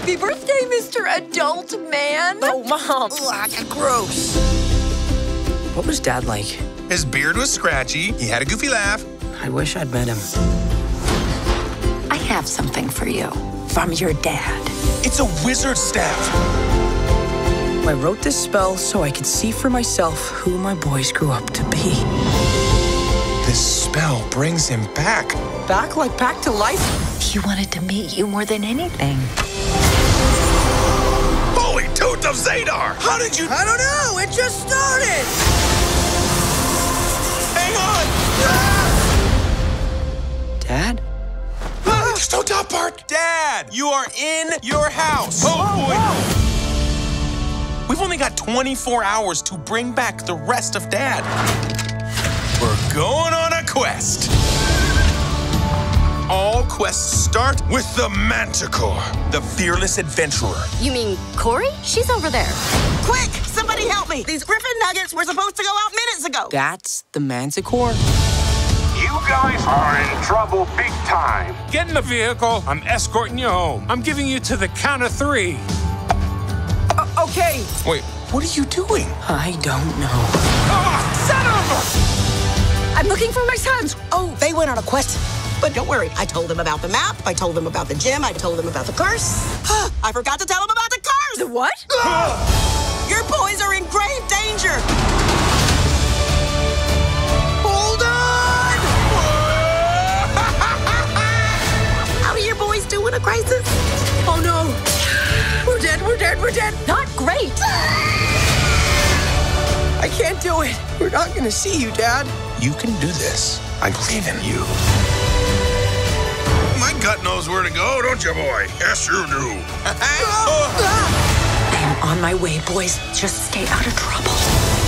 Happy birthday, Mr. Adult Man. Oh, Mom. Ugh, gross. What was Dad like? His beard was scratchy. He had a goofy laugh. I wish I'd met him. I have something for you from your dad. It's a wizard staff. I wrote this spell so I could see for myself who my boys grew up to be. This spell brings him back. Back like back to life? He wanted to meet you more than anything. Holy tooth of Zadar! How did you? I don't know. It just started. Hang on! Dad? There's no top part. Dad, you are in your house. Oh boy. We've only got 24 hours to bring back the rest of Dad. We're going on a quest. All quests start with the Manticore, the fearless adventurer. You mean Corey? She's over there. Quick, somebody help me. These Griffin nuggets were supposed to go out minutes ago. That's the Manticore? You guys are in trouble big time. Get in the vehicle. I'm escorting you home. I'm giving you to the count of three. Okay. Wait, what are you doing? I don't know. Ah, I'm looking for my sons. Oh, they went on a quest. But don't worry, I told them about the map, I told them about the gym, I told them about the curse. I forgot to tell them about the curse! The what? Your boys are in grave danger! Hold on! How do your boys do in a crisis? Oh no! We're dead, we're dead, we're dead! Not great. I can't do it. We're not gonna see you, Dad. You can do this. I believe in you. My gut knows where to go, don't you, boy? Yes, you do. I am on my way, boys. Just stay out of trouble.